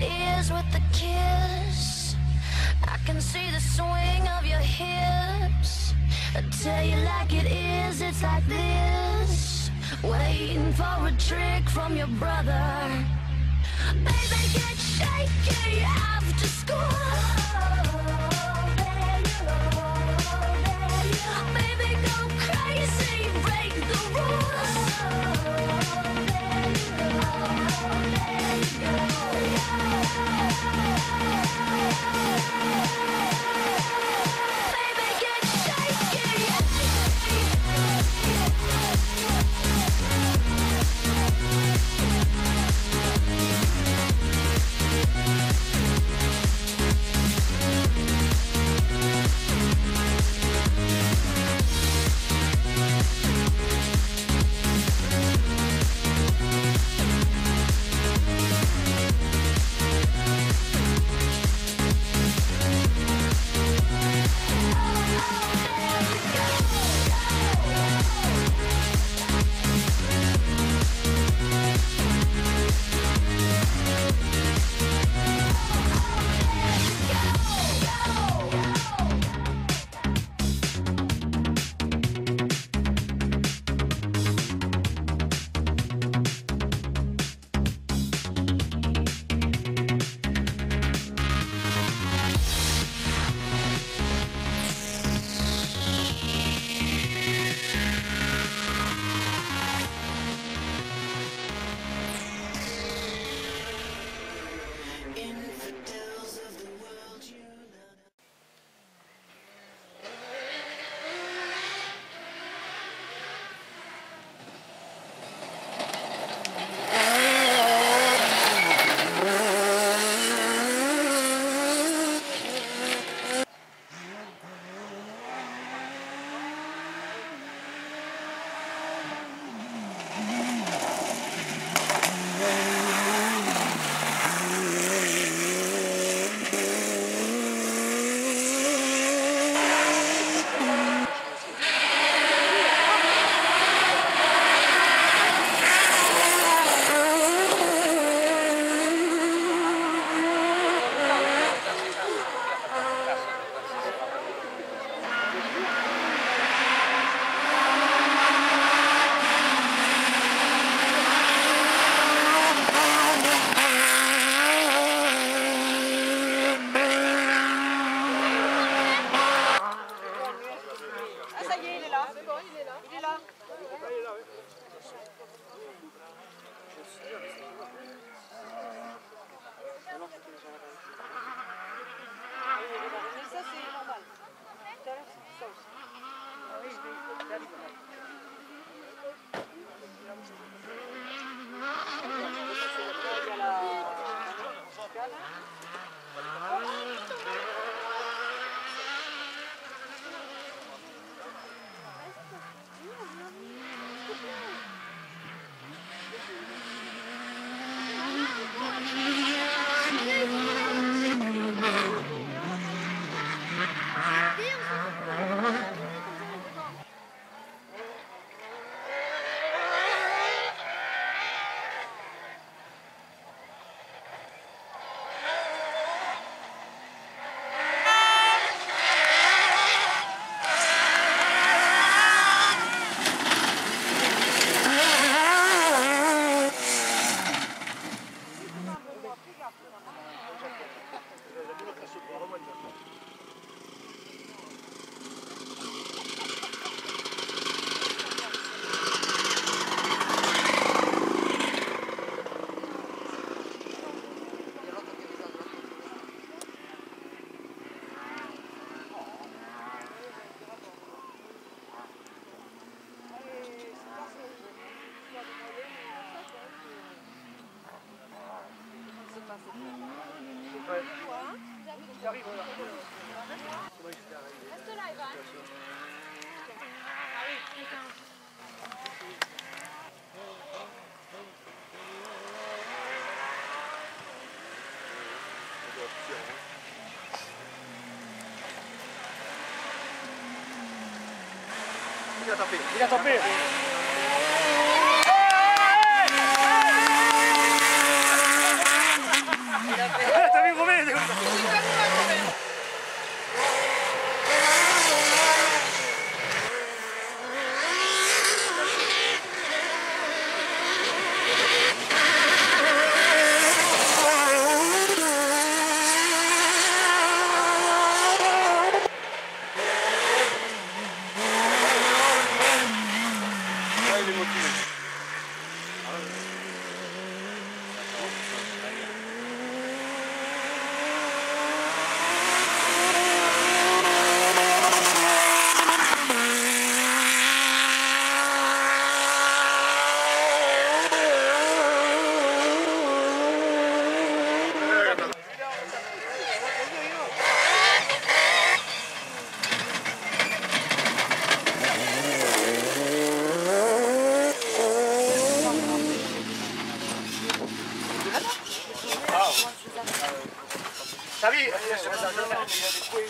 it is with the kiss. I can see the swing of your hips. I tell you like it is, it's like this. Waiting for a trick from your brother. Baby, get shaky after school. Baby, go crazy, break the rules. Oh, yeah, yeah. Il a tapé. Il a tapé. Il a Je ferme là.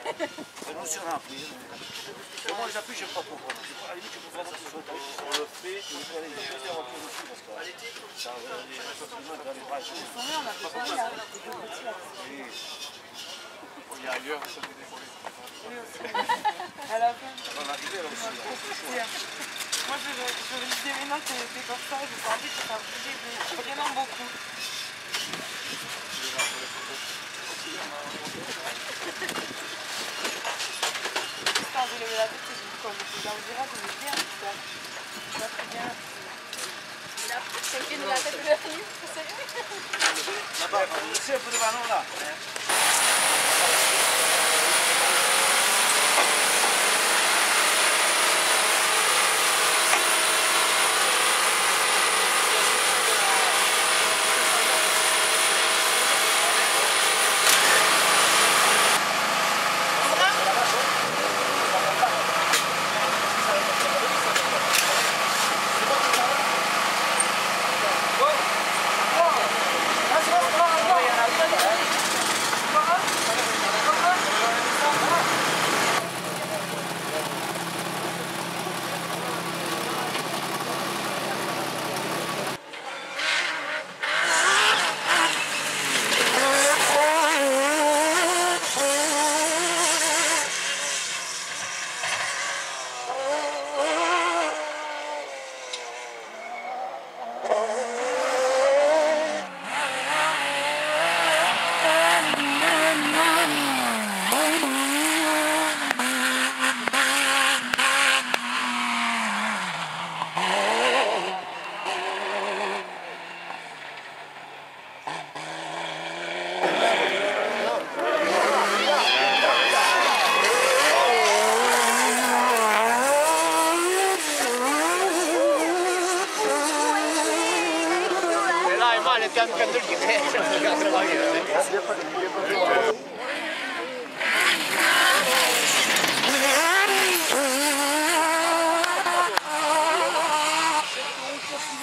on on a appris. Moi, les appuis, j'aime pas trop. À la limite, je ce soit on le fait, et on va les jeter en retour dessus parce que ça va les dans les bras. Il y a ailleurs, ça fait décoller. À la fin. Ça va arriver là aussi. Moi, je, je me disais, mais non, c'est comme ça. Je que ça vraiment beaucoup. Quand j'ai levé la tête, j'ai dit, quand j'étais dans le virage, je me dis, ah, super. Ça très bien. Il a quelqu'un de la tête de la nuit, c'est Là-bas, c'est un peu devant nous là.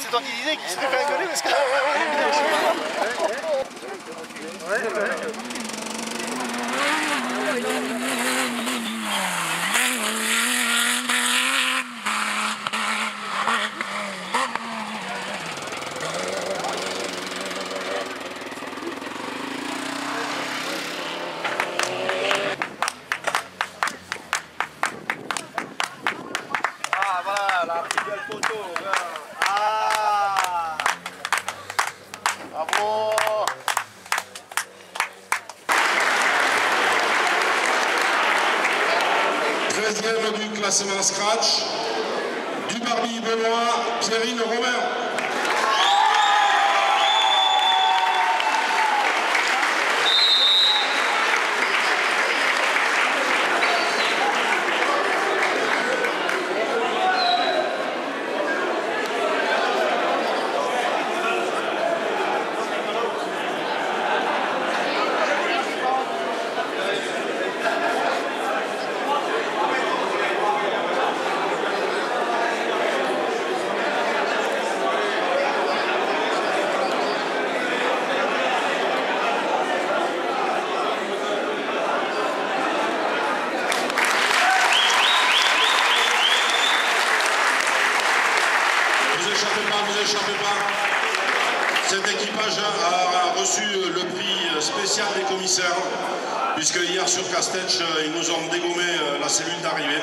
C'est toi qu'il fait parce que... Ah voilà, la petite belle photo. là. Ah Bravo Treizième du classement scratch, du Barbie Benoît, Pierrine Romain. Cet équipage a, reçu le prix spécial des commissaires, puisque hier sur Castech, ils nous ont dégommé euh, la cellule d'arrivée.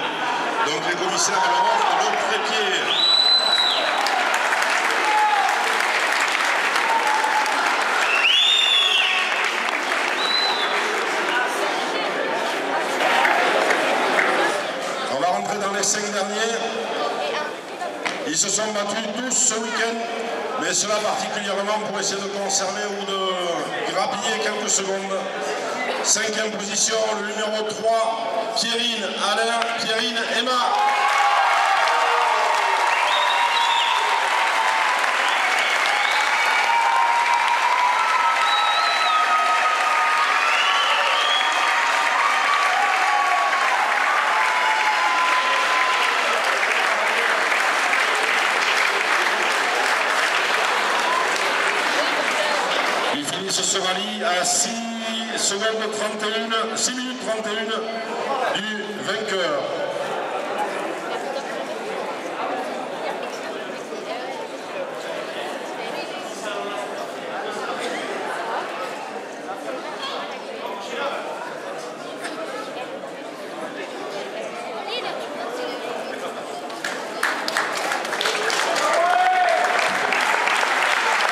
Donc les commissaires leur offrent le trépied. On va rentrer dans les cinq derniers. Ils se sont battus tous ce week-end, mais cela particulièrement pour essayer de conserver ou de grappiller quelques secondes. Cinquième position, le numéro 3, Pierrine Alain, Pierrine Emma. ce rallye à 6 secondes 31, 6 minutes 31 du vainqueur.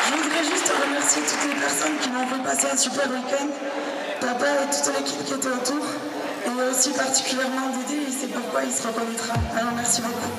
Je voudrais juste remercier toutes les personnes qui m'ont fait passer un super week-end. Et toute l'équipe qui était autour. Et aussi particulièrement Dédé, et c'est pourquoi il se reconnaîtra. Alors merci beaucoup.